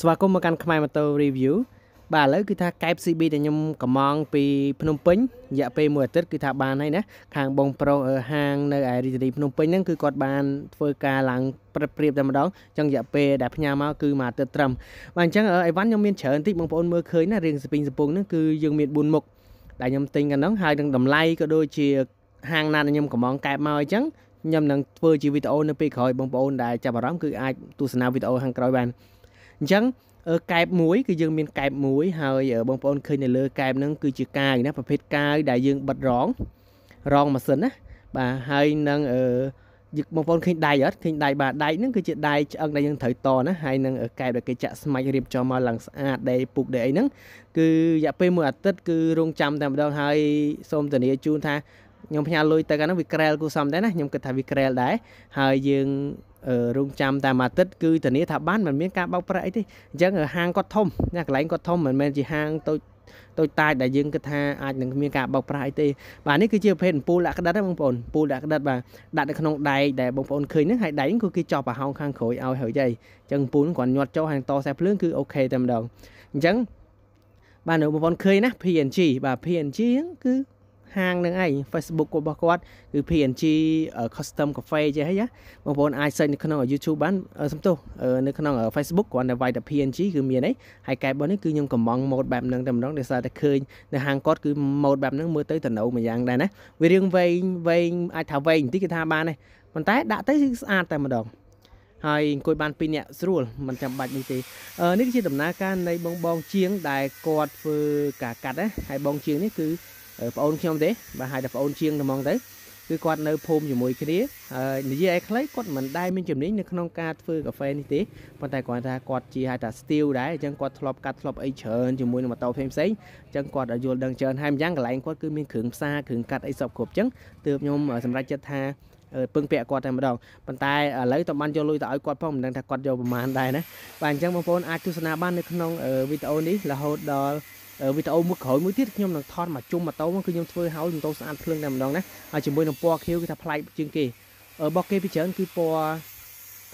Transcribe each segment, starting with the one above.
ស្វាគមន៍មកកាន់ខ្មែរម៉ូតូ review បាទឥឡូវគឺថាកែប CB ដែលខ្ញុំកំងពីភ្នំពេញរយៈពេលមួយអាទិត្យគឺថាបានហើយណាខាងបងប្រុសហាងនៅឯរាជធានីភ្នំពេញហ្នឹងគឺគាត់បានធ្វើការឡើងប្រិតព្រៀបតែម្ដងអញ្ចឹងរយៈពេលដែលផ្ញើមកគឺមួយអាទិត្យត្រឹមបាទអញ្ចឹងអីវ៉ាន់ខ្ញុំមានច្រើនតិចបងប្អូនមើលឃើញណារៀងសពីងសពងហ្នឹងគឺយើងមាន4មុខដែលខ្ញុំទិញកាលហ្នឹងហើយនឹងតម្លៃក៏ដូចជាហាងណាដែលខ្ញុំកំងកែបមកអញ្ចឹងខ្ញុំនឹងធ្វើជាវីដេអូនៅពេលក្រោយបងប្អូនដែលចាប់អារម្មណ៍គឺអាចទស្សនាវីដេអូខាងក្រោយបាន អញ្ចឹងកែបមួយគឺយើងមានកែបមួយហើយបងប្អូនឃើញនៅលើកែបហ្នឹងគឺជាកាយណាប្រភេទកាយដែលយើងបិទរងរងម៉ាស៊ីនណាបាទហើយនឹងអឺយើងបងប្អូនឃើញដៃអត់ឃើញដៃបាទដៃហ្នឹងគឺជាដៃឆ្អឹងដែលយើងត្រូវតណាហើយនឹងកែបដែលគេចាក់ស្មាច់រៀបចំមកឡើងស្អាតដេពុកដេអីហ្នឹងគឺរយៈពេលមួយអាទិត្យគឺរងចាំតែម្ដងហើយសូមធានាជូនថាខ្ញុំផ្ញើលុយទៅកាលហ្នឹងវាក្រែលគូសំដែរណាខ្ញុំគិតថាវាក្រែលដែរហើយយើង រងចាំតាមអាទិត្យគឺធានាថាបានមិនមានការបោកប្រាស់អីទេអញ្ចឹងហាងគាត់ធំណាកន្លែងគាត់ធំមិនមែនជាហាងតូចតូចតាចដែលយើងគិតថាអាចនឹងមានការបោកប្រាស់អីទេបាទនេះគឺជាប្រភេទពូលដាក់ក្តិតហ្នឹងបងប្អូនពូលដាក់ក្តិតបាទដាក់នៅក្នុងដែកដែលបងប្អូនឃើញហ្នឹងហើយដែកហ្នឹងគឺគេចប់ប្រហោងខាងក្រោយឲ្យហើយអីអញ្ចឹងពូលគាត់ញាត់ចូលហើយតខ្សែភ្លើងគឺអូខេតែម្ដងអញ្ចឹងបាទនៅបងប្អូនឃើញណា PNG បាទ PNG ហ្នឹងគឺ ហាងនឹងឯង Facebook របស់គាត់គឺ PNG Custom Cafe ចេះហីណាបងប្អូនអាច search នៅក្នុង YouTube បានសំទោសនៅក្នុង Facebook គ្រាន់តែវាយតែ PNG គឺមានអីហើយកែបរបស់នេះគឺខ្ញុំកំងម៉ូដបែបហ្នឹងតែម្ដងដោយសារតែឃើញនៅហាងគាត់គឺម៉ូដបែបហ្នឹងមើលទៅតំណមួយយ៉ាងដែរណាវារៀងវែងវែងអាចថាវែងបន្តិចគឺថាបានទេប៉ុន្តែដាក់ទៅគឺស្អាតតែម្ដងហើយអង្គុយបាន2នាក់ស្រួលមិនចាំបាច់នេះទេនេះគឺជាដំណើរការនៃបងបងជាងដែលគាត់ធ្វើការកាត់ណាហើយបងជាងនេះគឺ ប្អូនខ្ញុំទេបាទហើយតែប្អូនជាងតែហ្មងទៅគឺគាត់នៅភូមិជាមួយគ្នាហើយនិយាយឲ្យខ្លីគាត់មិនដែលមានជំនាញនៅក្នុងការធ្វើកាហ្វេនេះទេប៉ុន្តែគាត់ថាគាត់ជាហៅថា steel ដែរអញ្ចឹងគាត់ធ្លាប់កាត់ធ្លាប់អីច្រើនជាមួយនឹងម៉ូតូផ្សេងផ្សេងអញ្ចឹងគាត់យល់ដឹងច្រើនហើយម្យ៉ាងកន្លែងគាត់គឺមានគ្រឿងផ្សារគ្រឿងកាត់អីសពគ្រប់អញ្ចឹងទើបខ្ញុំសម្រេចចិត្តថាពឹងពាក់គាត់តែម្ដងប៉ុន្តែឥឡូវតបានយកលុយទៅឲ្យគាត់ផងមិនដឹងថាគាត់យកប្រមាណដែរណាបាទអញ្ចឹងបងប្អូនអាចទស្សនាបាននៅក្នុងវីដេអូនេះរហូតដល់ វីដេអូមួយក្រោយមួយទៀតខ្ញុំនឹងថតមកជុំម៉ូតូគឺខ្ញុំធ្វើឲ្យម៉ូតូស្អាតភ្លឹងតែម្ដងណាហើយជាមួយនឹងពណ៌ខៀវគឺថាប្លែកជាងគេរបស់គេពីច្រើនគឺពណ៌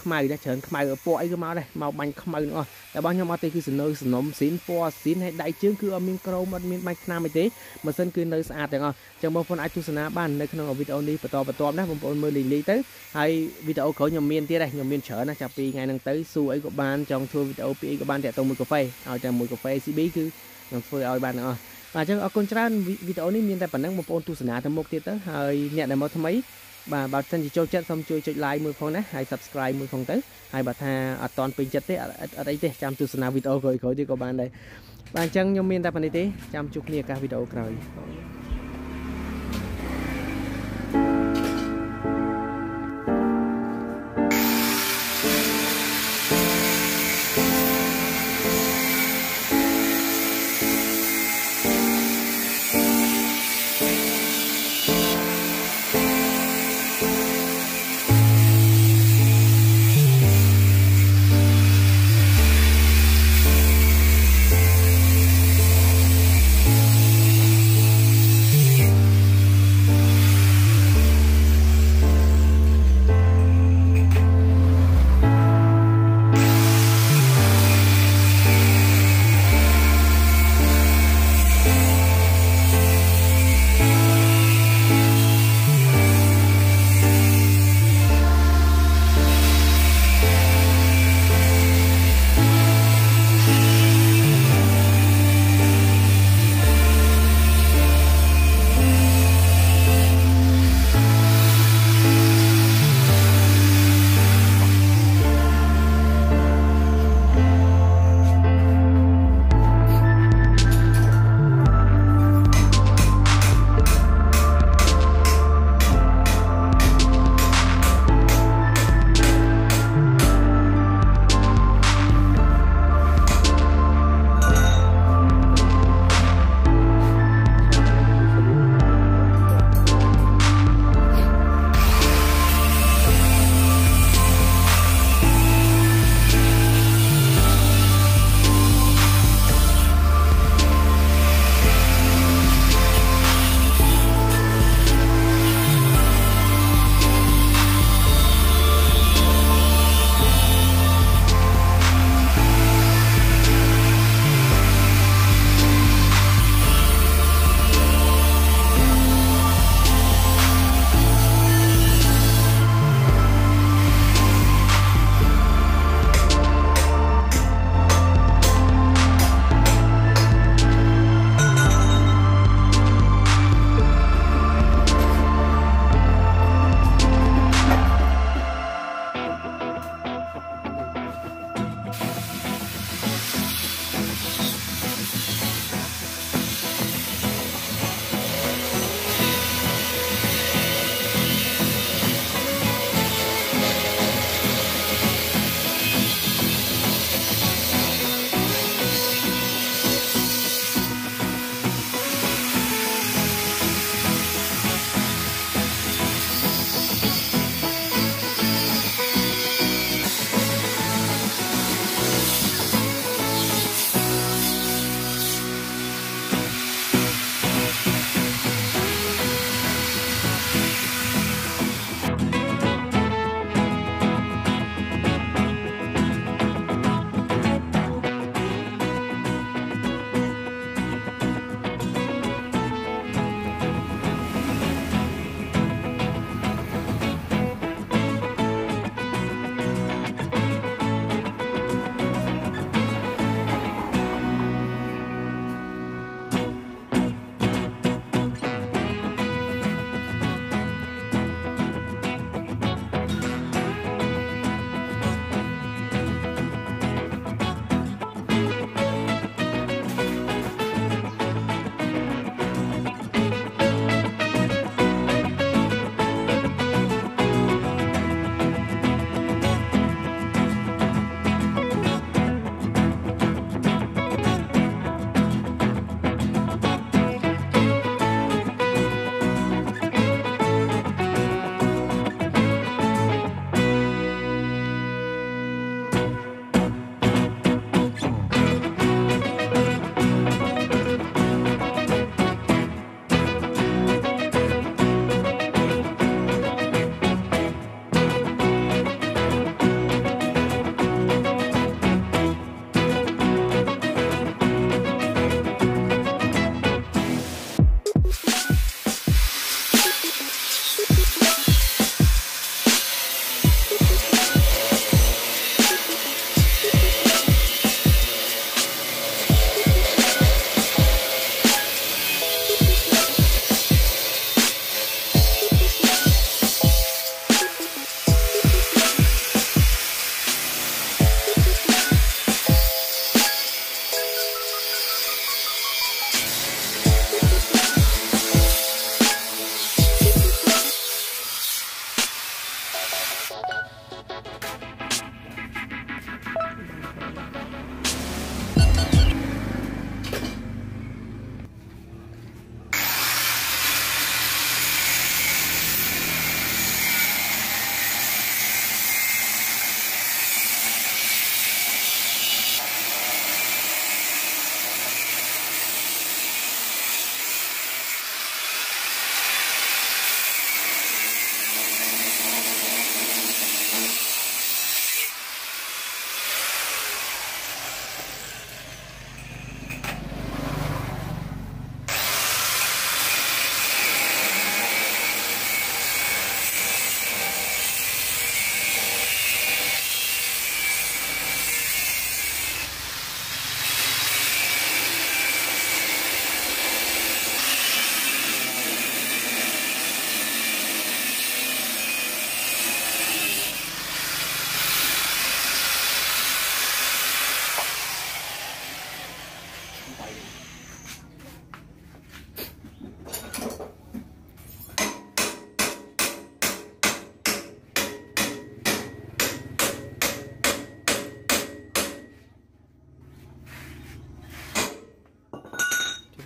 ខ្មៅដែរច្រើនខ្មៅពណ៌អីក៏មកដែរមកបាញ់ខ្មៅទាំងអស់តែរបស់ខ្ញុំអត់ទេគឺសនៅសនំស៊ីនពណ៌ស៊ីនហើយដៃជើងគឺអត់មានក្រមអត់មានបាច់ខ្នាមអីទេម៉ាស៊ីនគឺនៅស្អាតទាំងអស់អញ្ចឹងបងប្អូនអាចទស្សនាបាននៅក្នុងវីដេអូនេះបន្តបន្តណាបងប្អូនមើលលីលីទៅហើយវីដេអូក្រោយខ្ញុំមានទៀតដែរខ្ញុំមានច្រើនណាចាប់ពីថ្ងៃហ្នឹងទៅសួរអីក៏បានចង់ធ្វើវីដេអូពីអីក៏បានតាក់ទងមួយកាហ្វេឲ្យតែមួយកាហ្វេ CB គឺ នឹងធ្វើឲ្យបានទាំងអស់បាទអញ្ចឹងអរគុណច្រើនវីដេអូនេះមានតែប៉ុណ្ណឹងបងប្អូនទស្សនាទៅមុខទៀតទៅហើយអ្នកដែលមកថ្មីបាទបើសិនជាចូលចិត្តសូមជួយចុច like មួយផងណាហើយ subscribe មួយផងទៅហើយបើថាអត់តន់ពេញចិត្តទេអត់អីទេចាំទស្សនាវីដេអូក្រោយៗទៀតក៏បានដែរបាទអញ្ចឹងខ្ញុំមានតែប៉ុណ្្នេះទេចាំជួបគ្នាឱកាសវីដេអូក្រោយ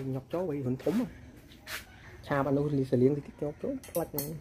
nhọc chó bị hình thủng à. Cha bạn nó xử lý thì nhọc chó. Lạch này.